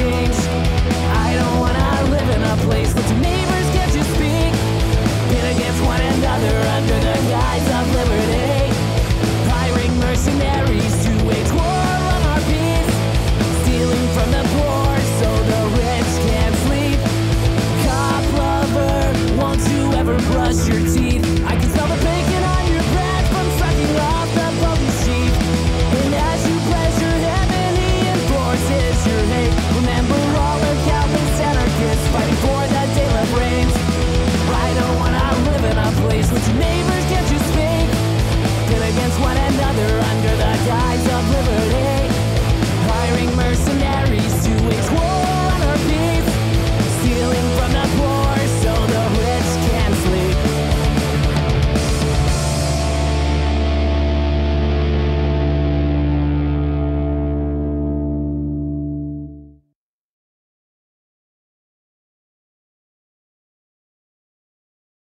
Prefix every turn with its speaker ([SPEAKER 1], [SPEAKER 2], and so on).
[SPEAKER 1] I don't wanna live in a place that's